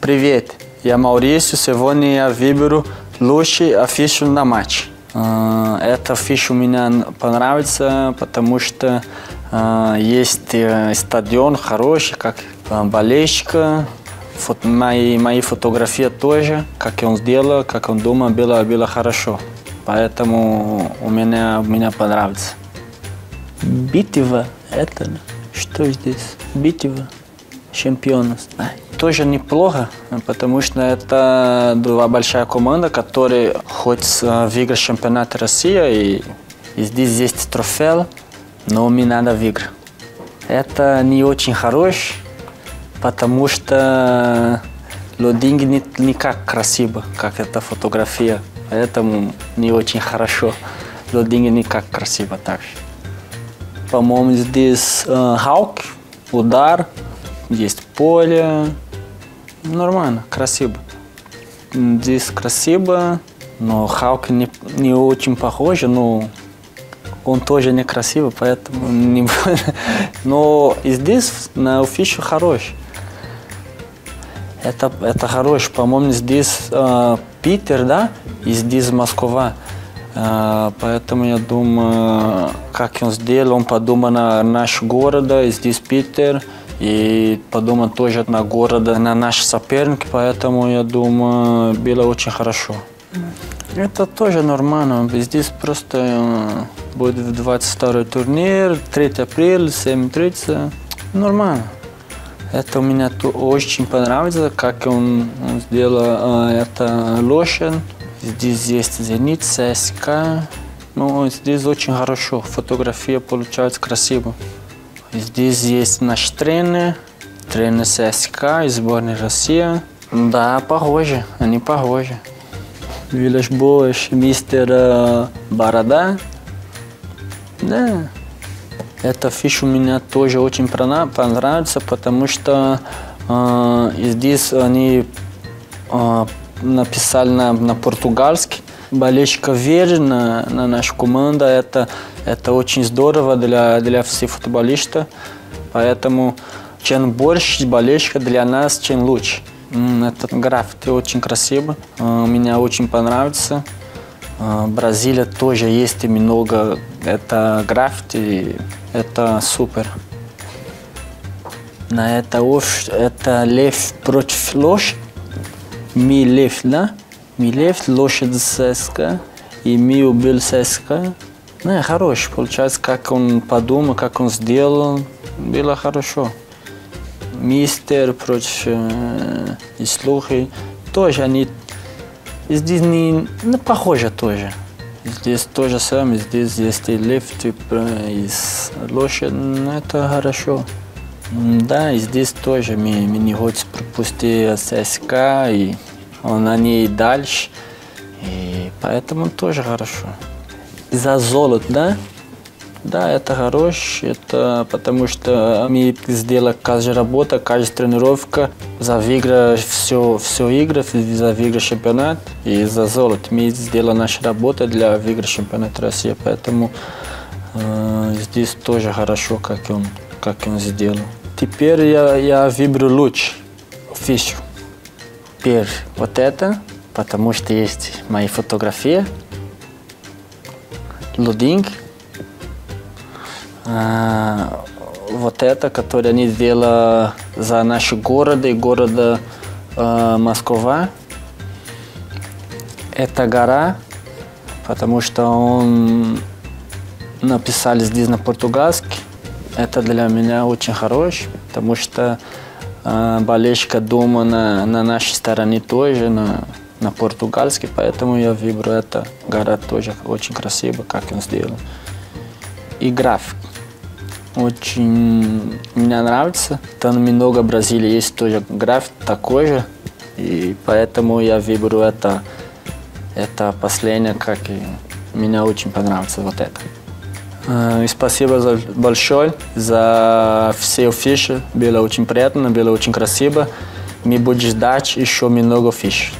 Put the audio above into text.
Привет, я Маурисио, сегодня я выберу лучший афишу на матч. Э, Эта афиша мне понравится, потому что э, есть э, стадион хороший, как болельщика. Фот- мои, мои фотографии тоже, как он сделал, как он дома было, было хорошо. Поэтому у меня, меня понравится. Битва, это что здесь? Битва чемпионов. Ай, Тоже неплохо, потому что это два большая команда, которые хоть э, выиграть чемпионат России, и, и здесь есть трофей, но мне надо выиграть. Это не очень хорош, потому что но деньги не, не как красиво, как эта фотография. Поэтому не очень хорошо. Но деньги не как красиво так. По-моему, здесь э, хаук, удар, есть поле. Нормально, красиво. Здесь красиво, но хаук не, не очень похож, но он тоже некрасивый, поэтому не... Но здесь на фишу хорош. Это, это хорош. По-моему, здесь э, Питер, да, и здесь Москва. Э, поэтому я думаю, как он сделал, он подумал на наш город, здесь Питер, и подумал тоже на города, на наш соперник, поэтому я думаю, было очень хорошо. Это тоже нормально. Здесь просто э, будет 22 турнир, 3 апреля, 7.30. Нормально. Это ту- очень понравится, как он, он сделал э, это лошадь. Здесь есть Зенит, ЦСКА. Ну, здесь очень хорошо. Фотография получается красиво. Здесь есть наш тренер, тренер ЦСКА из сборной России. Да, похожи, они похожи. Виллаж Бош, мистер э, Борода. Да. Эта фиш у меня тоже очень понравится, потому что э, здесь они э, написали на, на португальский. Болельщика верит на, на нашу команду. Это, это очень здорово для, для всех футболистов. Поэтому чем больше болельщика для нас, чем лучше. Этот граффити очень красиво. Э, Мне очень понравится. Э, Бразилия тоже есть много это граффити. Это супер. На это оф, это лев против лошадь. Ми лев, да? Ми лев, лошадь ССК. И ми убил ССК. Ну, хорош. Получается, как он подумал, как он сделал. Было хорошо. Мистер против э, и слухи. Тоже они Здесь не ну, похоже тоже. Здесь тоже самое, здесь есть и лифт, типа, и с лошадь, ну, это хорошо. Да, и здесь тоже мы, мы не хотим пропустить ССК, и они и дальше, и поэтому тоже хорошо. За золото, да? Да, это хорош, это потому что мы сделали каждая работа, каждая тренировка за выигрыш все, все игры, за выигрыш чемпионат и за золото. Мы сделали нашу работу для выигрыша чемпионата России, поэтому э, здесь тоже хорошо, как он, как он сделал. Теперь я, я выберу луч, фишу. Первый вот это, потому что есть мои фотографии. Лудинг, а, вот это, которое они сделали за наши города и города э, Москва. Это гора, потому что он написали здесь на португальский. Это для меня очень хорош, потому что э, болельщика дома на, на нашей стороне тоже, на, на португальский, поэтому я выберу это. Гора тоже очень красиво, как он сделал. И график. Очень мне нравится. Там много Бразилии есть тоже график такой же. И поэтому я выберу это. Это последнее, как и мне очень понравится вот это. Э, И спасибо за, большое за все фиши. Было очень приятно, было очень красиво. Мы будем ждать еще много фиш.